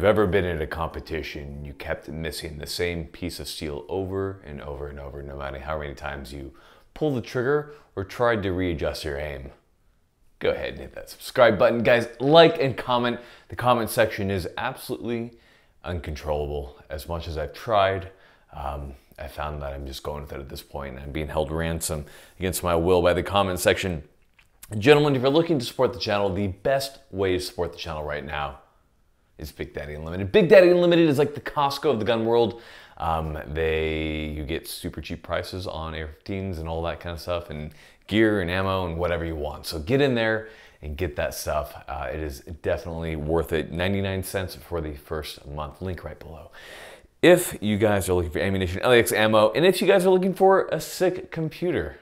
you've ever been in a competition, you kept missing the same piece of steel over and over and over, no matter how many times you pulled the trigger or tried to readjust your aim, go ahead and hit that subscribe button. Guys, like and comment. The comment section is absolutely uncontrollable. As much as I've tried, um, I found that I'm just going with it at this point. I'm being held ransom against my will by the comment section. Gentlemen, if you're looking to support the channel, the best way to support the channel right now is Big Daddy Unlimited. Big Daddy Unlimited is like the Costco of the gun world. Um, they you get super cheap prices on AR-15s and all that kind of stuff, and gear and ammo and whatever you want. So get in there and get that stuff. Uh, it is definitely worth it. 99 cents for the first month. Link right below. If you guys are looking for ammunition, LAX ammo, and if you guys are looking for a sick computer,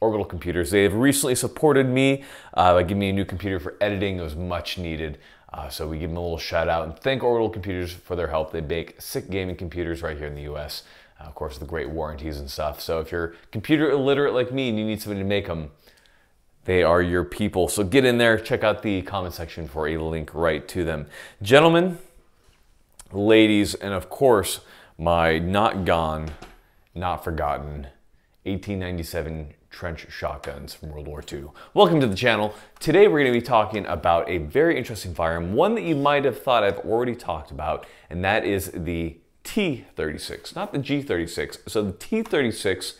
Orbital Computers. They have recently supported me uh, by giving me a new computer for editing. It was much needed. Uh, so we give them a little shout out and thank Orbital Computers for their help. They make sick gaming computers right here in the US. Uh, of course, the great warranties and stuff. So if you're computer illiterate like me and you need somebody to make them, they are your people. So get in there, check out the comment section for a link right to them. Gentlemen, ladies, and of course, my not gone, not forgotten 1897 trench shotguns from World War II. Welcome to the channel. Today we're going to be talking about a very interesting firearm, one that you might have thought I've already talked about, and that is the T36, not the G36. So the T36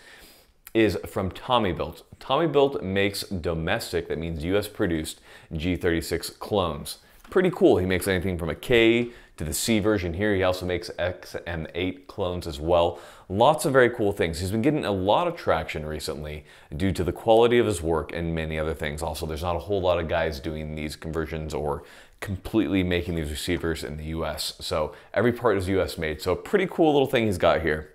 is from Tommy Built. Tommy Built makes domestic, that means US produced, G36 clones. Pretty cool. He makes anything from a K to the C version here. He also makes XM8 clones as well. Lots of very cool things. He's been getting a lot of traction recently due to the quality of his work and many other things. Also, there's not a whole lot of guys doing these conversions or completely making these receivers in the US. So every part is US made. So a pretty cool little thing he's got here.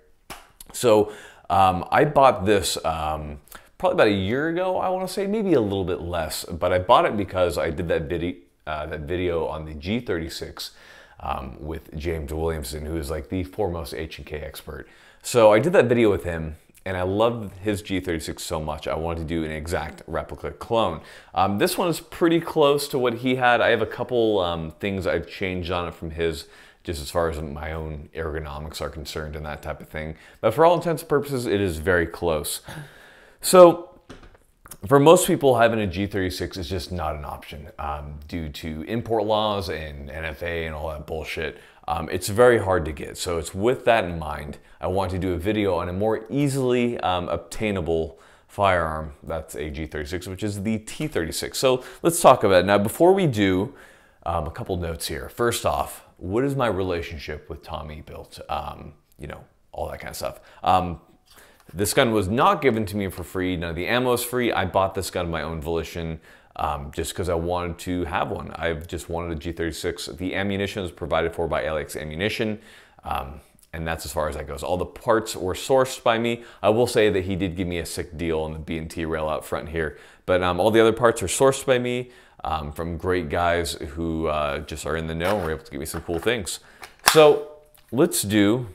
So um, I bought this um, probably about a year ago, I want to say, maybe a little bit less, but I bought it because I did that uh, that video on the G36 um, with James Williamson, who is like the foremost H&K expert. So I did that video with him and I loved his G36 so much, I wanted to do an exact replica clone. Um, this one is pretty close to what he had. I have a couple um, things I've changed on it from his, just as far as my own ergonomics are concerned and that type of thing. But for all intents and purposes, it is very close. So for most people, having a G36 is just not an option um, due to import laws and NFA and all that bullshit. Um, it's very hard to get. So it's with that in mind, I want to do a video on a more easily um, obtainable firearm. That's a G36, which is the T36. So let's talk about it. Now, before we do, um, a couple notes here. First off, what is my relationship with Tommy Built? Um, you know, all that kind of stuff. This gun was not given to me for free. None of the ammo is free. I bought this gun of my own volition um, just because I wanted to have one. I've just wanted a G36. The ammunition was provided for by LAX Ammunition. Um, and that's as far as that goes. All the parts were sourced by me. I will say that he did give me a sick deal on the B&T rail out front here, but um, all the other parts are sourced by me um, from great guys who uh, just are in the know and were able to give me some cool things. So let's do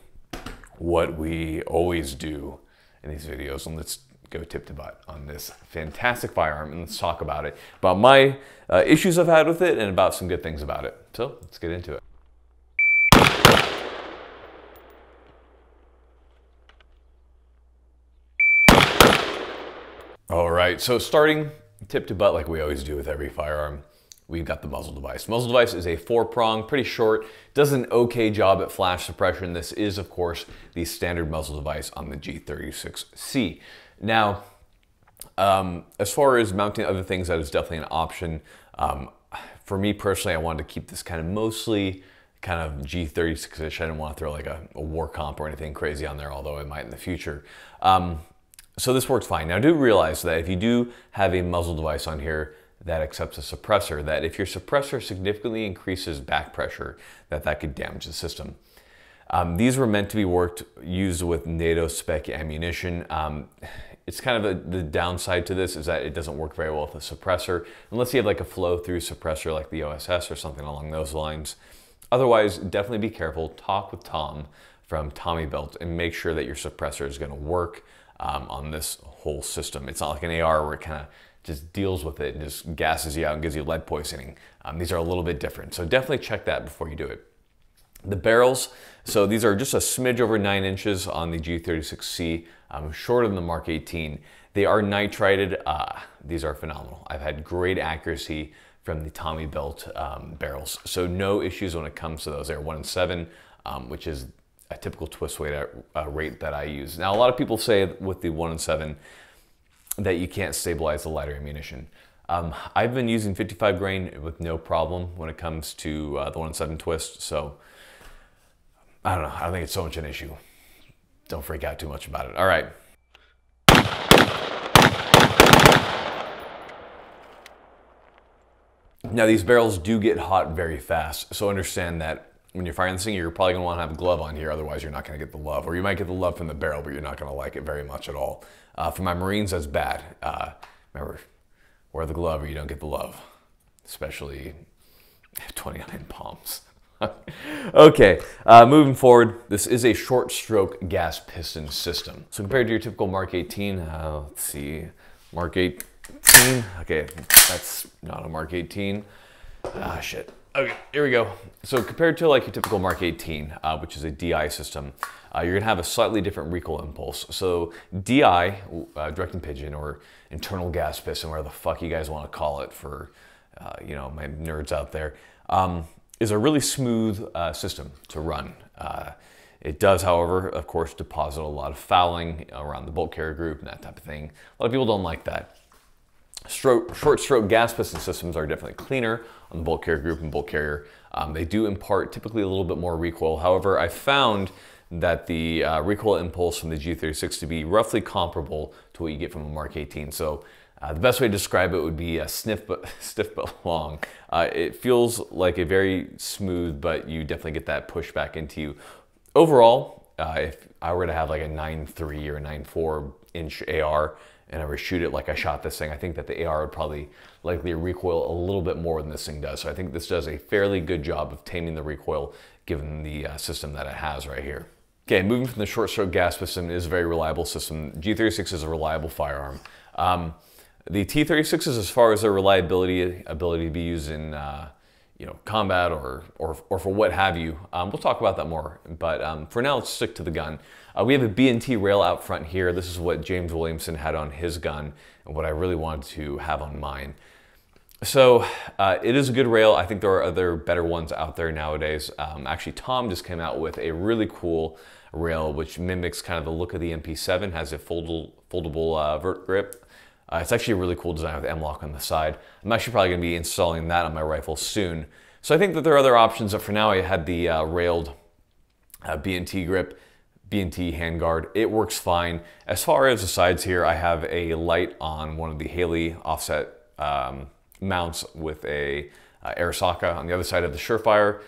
what we always do in these videos and let's go tip to butt on this fantastic firearm and let's talk about it, about my uh, issues I've had with it and about some good things about it. So let's get into it. All right, so starting tip to butt like we always do with every firearm, we've got the muzzle device. Muzzle device is a four prong, pretty short, does an okay job at flash suppression. This is of course the standard muzzle device on the G36C. Now, um, as far as mounting other things, that is definitely an option. Um, for me personally, I wanted to keep this kind of mostly kind of G36-ish. I didn't want to throw like a, a, WarComp or anything crazy on there, although I might in the future. Um, so this works fine. Now do realize that if you do have a muzzle device on here that accepts a suppressor, that if your suppressor significantly increases back pressure, that that could damage the system. Um, these were meant to be worked, used with NATO spec ammunition. Um, it's kind of a, the downside to this is that it doesn't work very well with a suppressor, unless you have like a flow through suppressor like the OSS or something along those lines. Otherwise, definitely be careful. Talk with Tom from Tommy Built and make sure that your suppressor is gonna work um, on this whole system. It's not like an AR where it kind of just deals with it and just gasses you out and gives you lead poisoning. Um, these are a little bit different. So definitely check that before you do it. The barrels, so these are just a smidge over nine inches on the G36C, um, shorter than the Mark 18. They are nitrited. Uh, these are phenomenal. I've had great accuracy from the Tommy Built um, barrels. So no issues when it comes to those. They're one and seven, um, which is a typical twist weight uh, rate that I use. Now, a lot of people say with the one and seven that you can't stabilize the lighter ammunition. Um, I've been using 55 grain with no problem when it comes to uh, the 1-7 twist. So I don't know. I don't think it's so much an issue. Don't freak out too much about it. All right. Now these barrels do get hot very fast, so understand that when you're firing this thing, you're probably gonna wanna have a glove on here, otherwise you're not gonna get the love. Or you might get the love from the barrel, but you're not gonna like it very much at all. Uh, for my Marines, that's bad. Uh, remember, wear the glove or you don't get the love, especially 29 palms. okay, uh, moving forward, this is a short stroke gas piston system. So compared to your typical Mark 18, uh, let's see, Mark 18, okay, that's not a Mark 18. Ah, shit. Okay, here we go. So compared to like your typical Mark 18, uh, which is a DI system, uh, you're gonna have a slightly different recoil impulse. So DI, uh, direct impingement, or internal gas piston, whatever the fuck you guys wanna call it for, uh, you know, my nerds out there, um, is a really smooth uh, system to run. Uh, it does, however, of course, deposit a lot of fouling around the bolt carrier group and that type of thing. A lot of people don't like that. Stroke, short stroke gas piston systems are definitely cleaner on the bolt carrier group and bolt carrier. Um, they do impart typically a little bit more recoil. However, I found that the uh, recoil impulse from the G36 to be roughly comparable to what you get from a Mark 18. So uh, the best way to describe it would be a sniff but stiff but long. Uh, it feels like a very smooth, but you definitely get that push back into you. Overall, uh, if I were to have like a 9.3 or a 9.4 inch AR and I to shoot it like I shot this thing, I think that the AR would probably likely recoil a little bit more than this thing does. So I think this does a fairly good job of taming the recoil given the uh, system that it has right here. Okay, moving from the short stroke gas system is a very reliable system. G36 is a reliable firearm. Um, the T36s, as far as their reliability, ability to be used in uh, you know combat or, or, or for what have you, um, we'll talk about that more. But um, for now, let's stick to the gun. Uh, we have a B&T rail out front here. This is what James Williamson had on his gun and what I really wanted to have on mine. So uh, it is a good rail. I think there are other better ones out there nowadays. Um, actually, Tom just came out with a really cool rail which mimics kind of the look of the MP7, has a foldable, foldable uh, vert grip. Uh, it's actually a really cool design with M-LOK on the side. I'm actually probably going to be installing that on my rifle soon. So I think that there are other options, but for now I had the uh, railed uh, B&T grip, B&T handguard. It works fine. As far as the sides here, I have a light on one of the Haley offset um, mounts with a uh, Arisaka on the other side of the Surefire.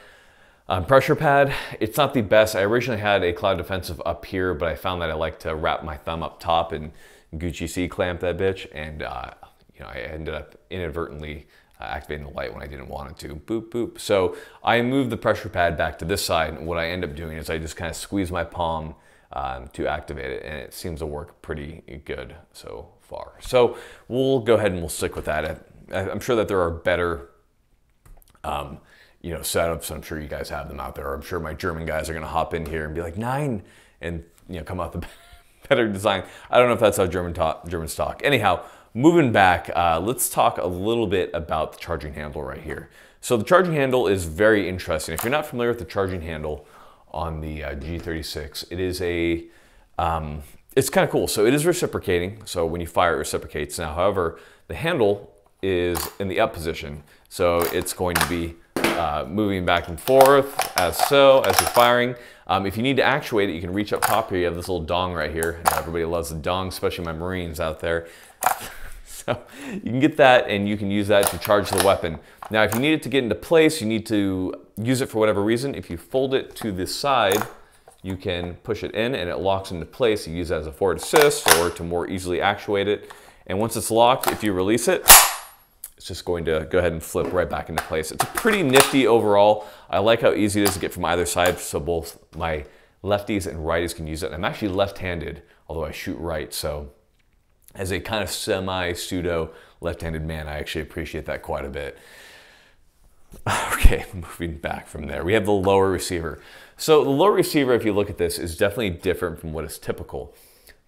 Um, pressure pad, it's not the best. I originally had a Cloud Defensive up here, but I found that I like to wrap my thumb up top and Gucci C clamp that bitch, and uh, you know I ended up inadvertently uh, activating the light when I didn't want it to. Boop boop. So I moved the pressure pad back to this side, and what I end up doing is I just kind of squeeze my palm um, to activate it, and it seems to work pretty good so far. So we'll go ahead and we'll stick with that. I'm sure that there are better. Um, you know, setups. I'm sure you guys have them out there. I'm sure my German guys are going to hop in here and be like nine, and you know, come out the better design. I don't know if that's how German talk, German stock. Anyhow, moving back, uh, let's talk a little bit about the charging handle right here. So the charging handle is very interesting. If you're not familiar with the charging handle on the uh, G36, it is a, um, it's kind of cool. So it is reciprocating. So when you fire, it reciprocates. Now, however, the handle is in the up position. So it's going to be uh, moving back and forth as so, as you're firing. Um, if you need to actuate it, you can reach up top here. You have this little dong right here. everybody loves the dong, especially my Marines out there. so you can get that and you can use that to charge the weapon. Now, if you need it to get into place, you need to use it for whatever reason. If you fold it to this side, you can push it in and it locks into place. You use it as a forward assist or to more easily actuate it. And once it's locked, if you release it, it's just going to go ahead and flip right back into place. It's pretty nifty overall. I like how easy it is to get from either side so both my lefties and righties can use it. I'm actually left-handed, although I shoot right. So as a kind of semi-pseudo left-handed man, I actually appreciate that quite a bit. Okay, moving back from there, we have the lower receiver. So the lower receiver, if you look at this, is definitely different from what is typical.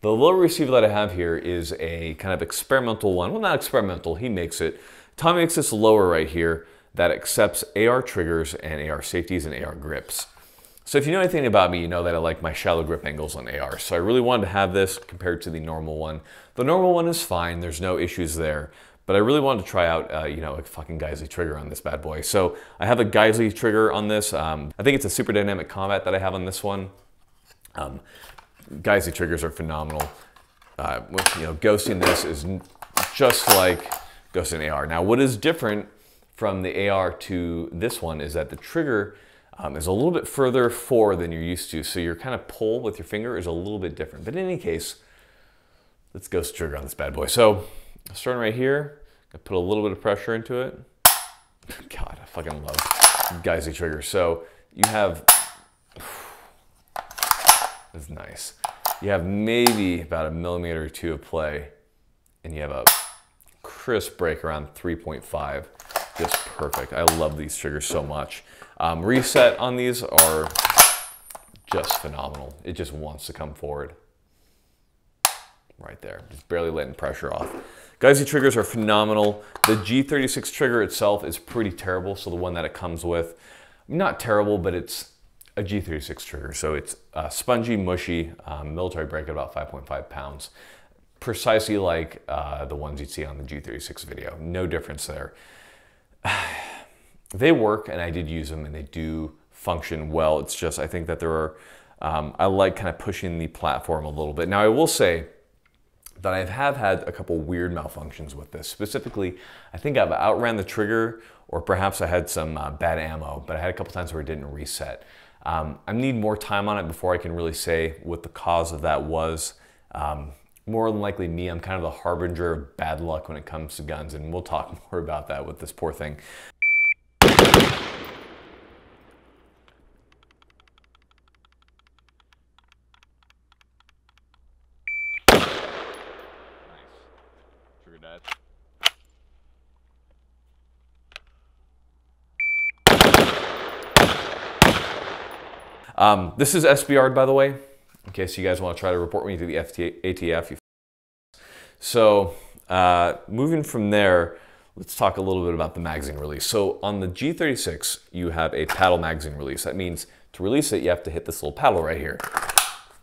The lower receiver that I have here is a kind of experimental one. Well, not experimental, he makes it. Tom makes this lower right here that accepts AR triggers and AR safeties and AR grips. So if you know anything about me, you know that I like my shallow grip angles on AR. So I really wanted to have this compared to the normal one. The normal one is fine, there's no issues there. But I really wanted to try out, uh, you know, a fucking Geissele trigger on this bad boy. So I have a Geissele trigger on this. Um, I think it's a super dynamic combat that I have on this one. Um, Geissele triggers are phenomenal. Uh, you know, ghosting this is just like ghosting AR. Now, what is different from the AR to this one is that the trigger um, is a little bit further forward than you're used to. So your kind of pull with your finger is a little bit different. But in any case, let's ghost trigger on this bad boy. So starting right here, I put a little bit of pressure into it. God, I fucking love Geissele trigger. So you have, this is nice. You have maybe about a millimeter or two of play and you have a crisp break around 3.5. Just perfect. I love these triggers so much. Um, reset on these are just phenomenal. It just wants to come forward. Right there, just barely letting pressure off. Geissele triggers are phenomenal. The G36 trigger itself is pretty terrible, so the one that it comes with, not terrible, but it's a G36 trigger. So it's uh, spongy, mushy, um, military break at about 5.5 pounds. Precisely like uh, the ones you'd see on the G36 video. No difference there. they work and I did use them and they do function well. It's just, I think that there are, um, I like kind of pushing the platform a little bit. Now I will say, that I have had a couple weird malfunctions with this. Specifically, I think I've outran the trigger or perhaps I had some uh, bad ammo, but I had a couple times where it didn't reset. Um, I need more time on it before I can really say what the cause of that was. Um, more than likely me, I'm kind of the harbinger of bad luck when it comes to guns, and we'll talk more about that with this poor thing. Um, this is SBR, by the way, in so you guys want to try to report me to the ATF. So uh, moving from there, let's talk a little bit about the magazine release. So on the G36, you have a paddle magazine release. That means to release it, you have to hit this little paddle right here.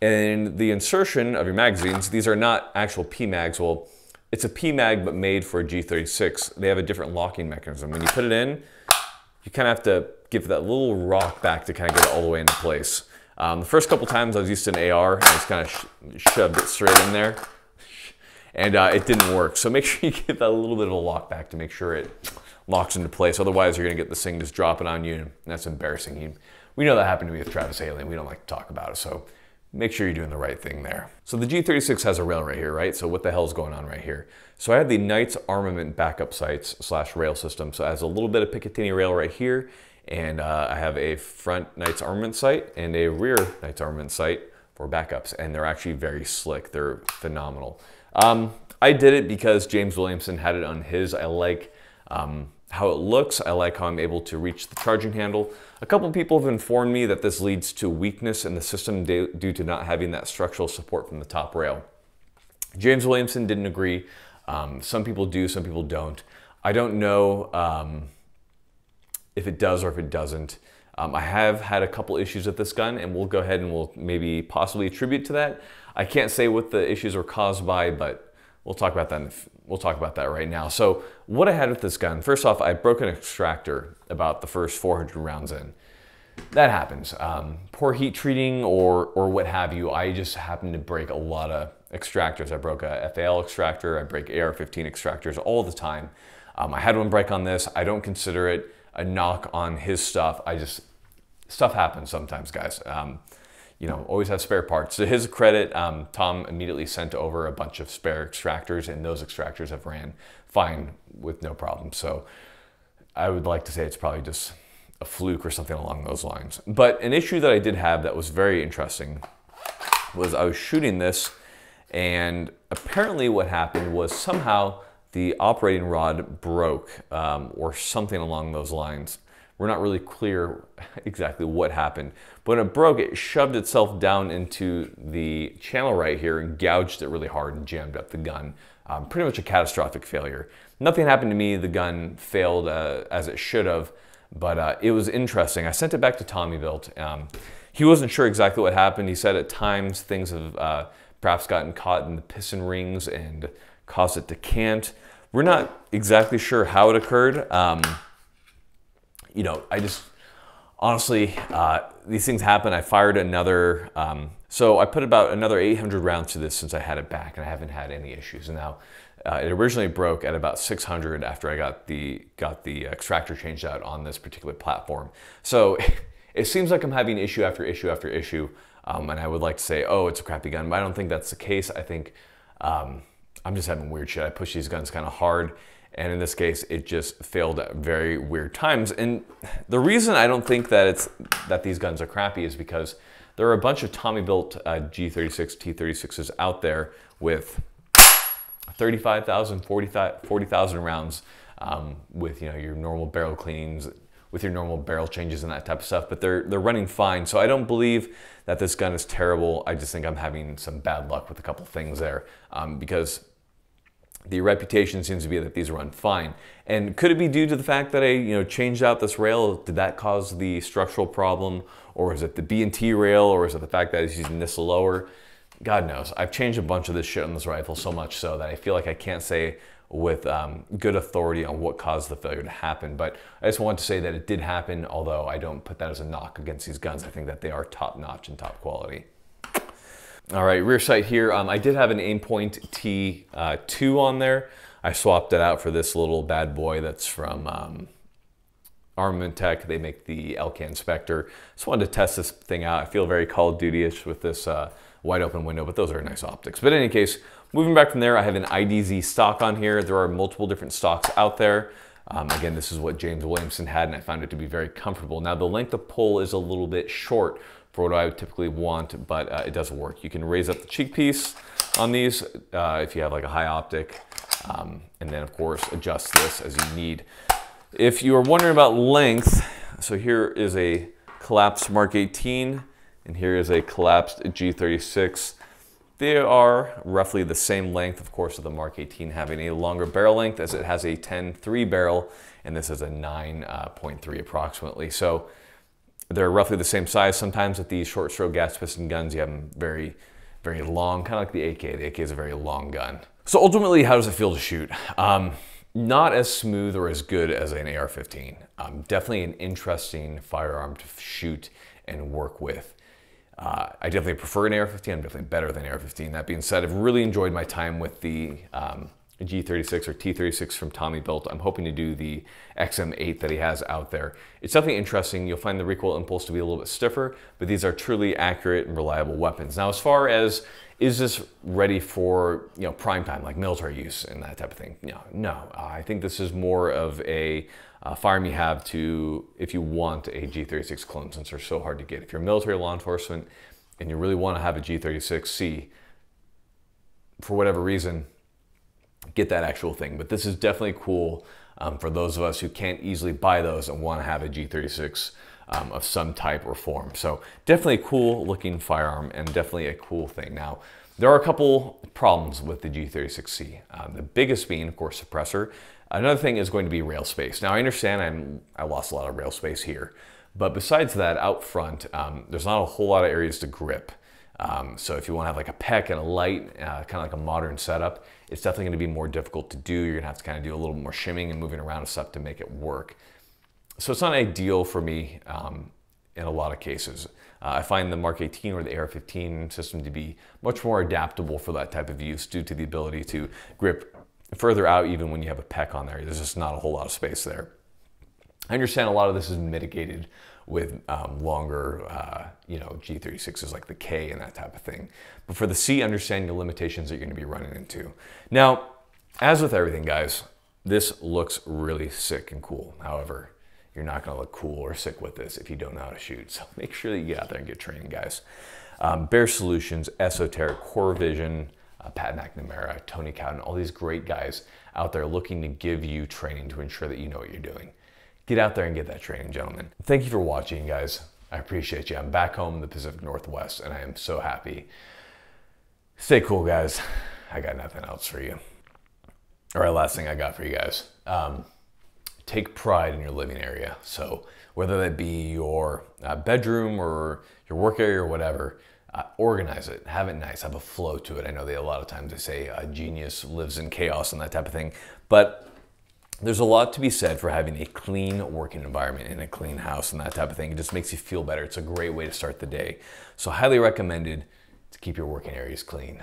And the insertion of your magazines, these are not actual PMags. Well, it's a PMag, but made for a G36. They have a different locking mechanism. When you put it in, you kind of have to give that little rock back to kind of get it all the way into place. Um, the first couple times I was used to an AR, I just kind of sh shoved it straight in there and uh, it didn't work. So make sure you get that little bit of a lock back to make sure it locks into place. Otherwise you're gonna get this thing just dropping on you and that's embarrassing. we know that happened to me with Travis Haley and we don't like to talk about it. So make sure you're doing the right thing there. So the G36 has a rail right here, right? So what the hell is going on right here? So I have the Knights Armament backup sights slash rail system. So it has a little bit of Picatinny rail right here and uh, I have a front Knights Armament sight and a rear Knights Armament sight for backups, and they're actually very slick. They're phenomenal. Um, I did it because James Williamson had it on his. I like um, how it looks. I like how I'm able to reach the charging handle. A couple people have informed me that this leads to weakness in the system due to not having that structural support from the top rail. James Williamson didn't agree. Um, some people do, some people don't. I don't know um, if it does or if it doesn't. Um, I have had a couple issues with this gun and we'll go ahead and we'll maybe possibly attribute to that. I can't say what the issues were caused by, but we'll talk about that. we'll talk about that right now. So what I had with this gun, first off, I broke an extractor about the first 400 rounds in. That happens. Um, poor heat treating or, or what have you. I just happened to break a lot of extractors. I broke a FAL extractor. I break AR-15 extractors all the time. Um, I had one break on this. I don't consider it a knock on his stuff. I just, stuff happens sometimes, guys. Um, you know, always have spare parts. To his credit, um, Tom immediately sent over a bunch of spare extractors and those extractors have ran fine with no problem. So I would like to say it's probably just a fluke or something along those lines. But an issue that I did have that was very interesting was I was shooting this and apparently what happened was somehow the operating rod broke um, or something along those lines. we're not really clear exactly what happened. But when it broke, it shoved itself down into the channel right here and gouged it really hard and jammed up the gun. Um, pretty much a catastrophic failure. Nothing happened to me. The gun failed uh, as it should have, but uh, it was interesting. I sent it back to Tommy Built. Um, he wasn't sure exactly what happened. He said at times things have uh, perhaps gotten caught in the piston rings and caused it to cant. We're not exactly sure how it occurred. Um, you know, I just honestly, uh, these things happen. I fired another, um, so I put about another 800 rounds to this since I had it back, and I haven't had any issues. And now uh, it originally broke at about 600 after I got the got the extractor changed out on this particular platform. So it seems like I'm having issue after issue after issue, um, and I would like to say, oh, it's a crappy gun, but I don't think that's the case. I think um, I'm just having weird shit. I push these guns kind of hard and in this case, it just failed at very weird times. And the reason I don't think that it's that these guns are crappy is because there are a bunch of Tommy built uh, G36, T36s out there with 35,000, 40,000 rounds um, with you know your normal barrel cleanings, with your normal barrel changes and that type of stuff, but they're, they're running fine. So I don't believe that this gun is terrible. I just think I'm having some bad luck with a couple things there um, because the reputation seems to be that these run fine. And could it be due to the fact that I you know changed out this rail? Did that cause the structural problem? Or is it the B&T rail? Or is it the fact that I was using this lower? God knows. I've changed a bunch of this shit on this rifle so much so that I feel like I can't say with um, good authority on what caused the failure to happen. But I just wanted to say that it did happen, although I don't put that as a knock against these guns. I think that they are top notch and top quality. All right, rear sight here. Um, I did have an Aimpoint T2 uh, on there. I swapped it out for this little bad boy that's from um, Armament Tech. They make the Elcan Spectre. Just wanted to test this thing out. I feel very Call of Duty-ish with this uh, wide open window, but those are nice optics. But in any case, moving back from there, I have an IDZ stock on here. There are multiple different stocks out there. Um, again, this is what James Williamson had, and I found it to be very comfortable. Now, the length of pull is a little bit short for what I would typically want, but uh, it doesn't work. You can raise up the cheek piece on these uh, if you have like a high optic, um, and then of course adjust this as you need. If you are wondering about length, so here is a collapsed Mark 18, and here is a collapsed G36. They are roughly the same length, of course, of the Mark 18 having a longer barrel length as it has a 10.3 barrel, and this is a 9.3 uh, approximately. So they're roughly the same size. Sometimes with these short stroke gas piston guns, you have them very, very long, kind of like the AK. The AK is a very long gun. So ultimately, how does it feel to shoot? Um, not as smooth or as good as an AR-15. Um, definitely an interesting firearm to shoot and work with. Uh, I definitely prefer an AR-15. I'm definitely better than AR-15. That being said, I've really enjoyed my time with the um, G36 or T36 from Tommy Built. I'm hoping to do the XM8 that he has out there. It's definitely interesting. You'll find the recoil impulse to be a little bit stiffer, but these are truly accurate and reliable weapons. Now, as far as is this ready for you know prime time, like military use and that type of thing? No, no. Uh, I think this is more of a uh, firearm you have to if you want a G36 clone, since they're so hard to get. If you're military law enforcement and you really want to have a G36C, for whatever reason, get that actual thing. But this is definitely cool um, for those of us who can't easily buy those and want to have a G36 um, of some type or form. So definitely a cool looking firearm and definitely a cool thing. Now, there are a couple problems with the G36C. Um, the biggest being, of course, suppressor. Another thing is going to be rail space. Now, I understand I'm, I lost a lot of rail space here, but besides that, out front, um, there's not a whole lot of areas to grip. Um, so if you want to have like a PEQ and a light, uh, kind of like a modern setup, it's definitely to be more difficult to do. You're to have to kind of do a little more shimming and moving around and stuff to make it work. So it's not ideal for me um, in a lot of cases. Uh, I find the Mark 18 or the AR-15 system to be much more adaptable for that type of use due to the ability to grip further out even when you have a PEQ on there. There's just not a whole lot of space there. I understand a lot of this is mitigated with um, longer, uh, you know, G36s like the K and that type of thing. But for the C, understand the limitations that you're gonna be running into. Now, as with everything, guys, this looks really sick and cool. However, you're not gonna look cool or sick with this if you don't know how to shoot. So make sure that you get out there and get training, guys. Um, Bear Solutions, Esoteric, Core Vision, uh, Pat McNamara, Tony Cowden, all these great guys out there looking to give you training to ensure that you know what you're doing. Get out there and get that training, gentlemen. Thank you for watching, guys. I appreciate you. I'm back home in the Pacific Northwest and I am so happy. Stay cool, guys. I got nothing else for you. All right, last thing I got for you guys. Um, take pride in your living area. So whether that be your uh, bedroom or your work area or whatever, uh, organize it, have it nice, have a flow to it. I know they a lot of times they say a genius lives in chaos and that type of thing, but there's a lot to be said for having a clean working environment in a clean house and that type of thing. It just makes you feel better. It's a great way to start the day. So highly recommended to keep your working areas clean.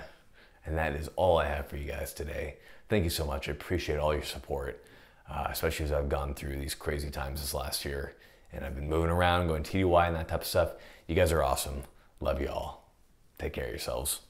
And that is all I have for you guys today. Thank you so much. I appreciate all your support uh, especially as I've gone through these crazy times this last year. And I've been moving around, going TDY and that type of stuff. You guys are awesome. Love you all. Take care of yourselves.